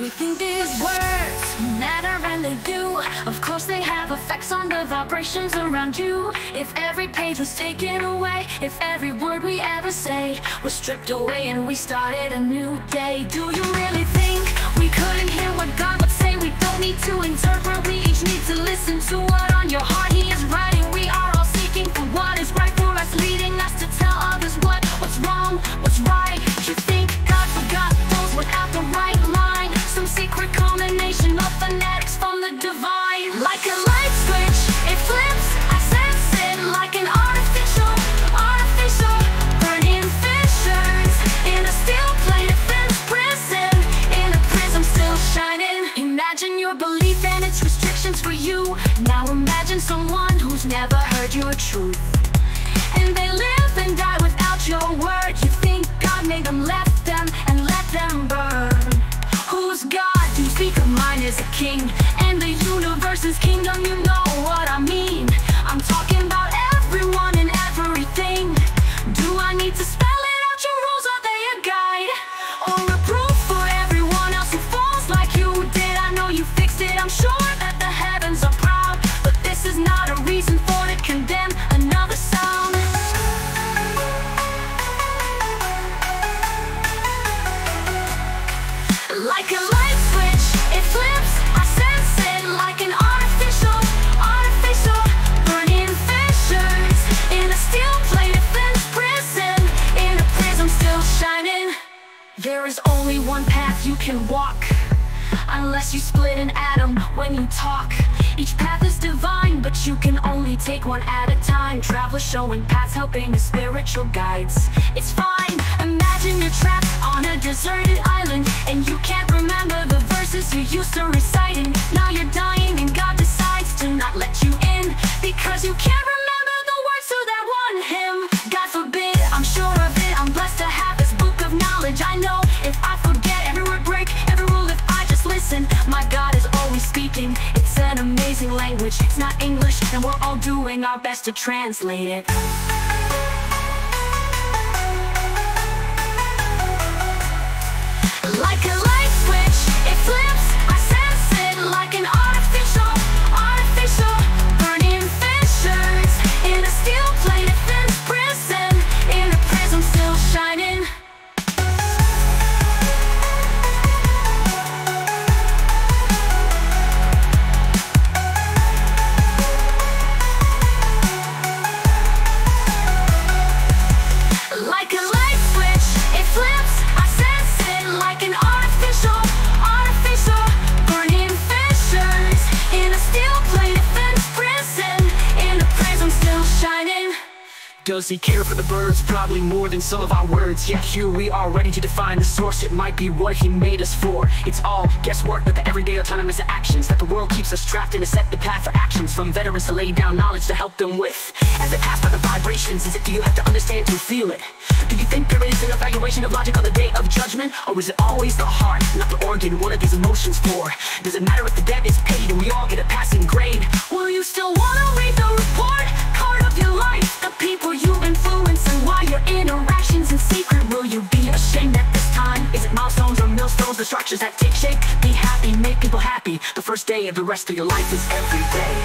We think these words matter and they do. Of course they have effects on the vibrations around you. If every page was taken away If every word we ever say Was stripped away and we started a new day. Do you really think we couldn't hear what God would say? We don't need to interpret, we each need to listen to what your belief and its restrictions for you. Now imagine someone who's never heard your truth. And they live and die without your word. You think God made them, left them, and let them burn. Who's God? You speak of mine as a king. And the universe's kingdom, you know what I mean. I'm talking about everyone and everything. Do I need to Like a light switch, it flips, I sense it Like an artificial, artificer Burning In a steel fence prison In a prism still shining. There is only one path you can walk Unless you split an atom when you talk. Each path is divine, but you can only take one at a time. Travelers showing paths, helping as spiritual guides. It's fine, imagine you're trapped on a deserted island And you can't remember the verses you used to reciting language It's not English, and we're all doing our best to translate it Does he care for the birds? Probably more than some of our words Yet here we are ready to define the source It might be what he made us for It's all guesswork but the everyday autonomous actions That the world keeps us trapped in a set the path for actions From veterans to lay down knowledge to help them with As they pass by the vibrations Is it do you have to understand to feel it? Do you think there is an evaluation of logic on the day of judgment? Or is it always the heart, not the organ, one of these emotions for? Does it matter if the debt is paid and we all get a passing grade? Will you still wanna read the the structures that take shape? Be happy, make people happy. The first day of the rest of your life is every day.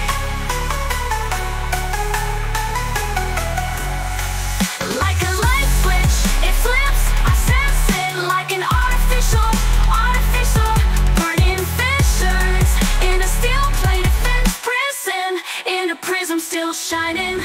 Like a light switch, it flips, I sense it Like an artificial, artificer Burning fissures In a steel plate prison In a prism still shining